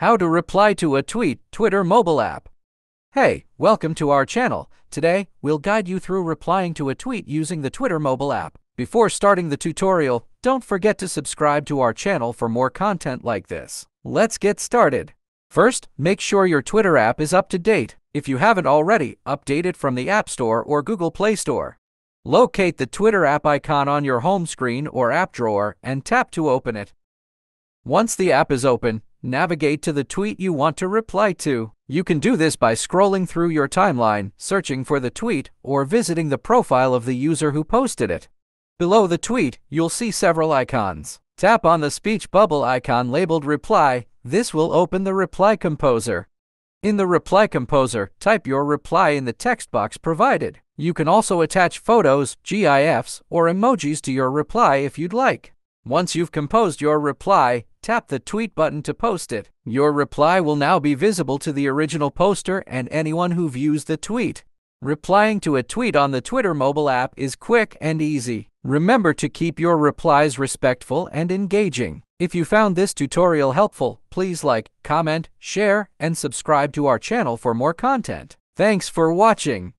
How to reply to a tweet Twitter mobile app. Hey, welcome to our channel. Today, we'll guide you through replying to a tweet using the Twitter mobile app. Before starting the tutorial, don't forget to subscribe to our channel for more content like this. Let's get started. First, make sure your Twitter app is up to date. If you haven't already, update it from the App Store or Google Play Store. Locate the Twitter app icon on your home screen or app drawer and tap to open it. Once the app is open, navigate to the tweet you want to reply to. You can do this by scrolling through your timeline, searching for the tweet, or visiting the profile of the user who posted it. Below the tweet, you'll see several icons. Tap on the speech bubble icon labeled Reply. This will open the Reply Composer. In the Reply Composer, type your reply in the text box provided. You can also attach photos, GIFs, or emojis to your reply if you'd like. Once you've composed your reply, tap the tweet button to post it. Your reply will now be visible to the original poster and anyone who views the tweet. Replying to a tweet on the Twitter mobile app is quick and easy. Remember to keep your replies respectful and engaging. If you found this tutorial helpful, please like, comment, share, and subscribe to our channel for more content. Thanks for watching.